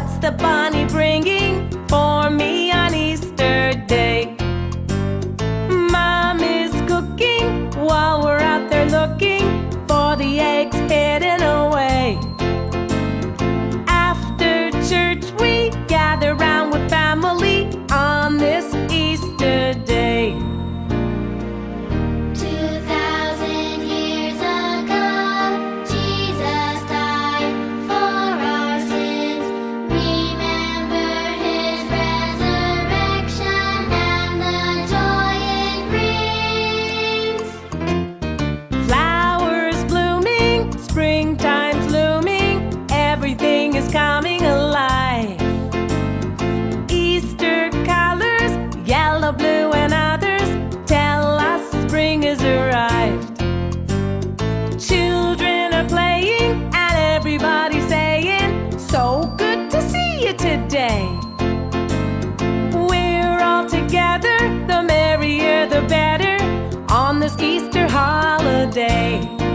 What's the bunny bringing for me on Easter Day? Mom is cooking while we're out there looking for the eggs hidden blue, and others tell us spring has arrived. Children are playing, and everybody's saying, So good to see you today. We're all together, the merrier the better, on this Easter holiday.